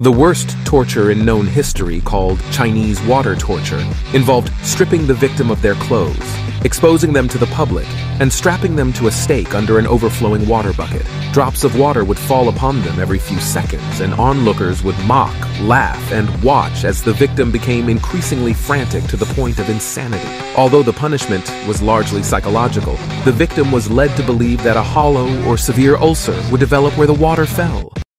The worst torture in known history, called Chinese water torture, involved stripping the victim of their clothes, exposing them to the public, and strapping them to a stake under an overflowing water bucket. Drops of water would fall upon them every few seconds, and onlookers would mock, laugh, and watch as the victim became increasingly frantic to the point of insanity. Although the punishment was largely psychological, the victim was led to believe that a hollow or severe ulcer would develop where the water fell.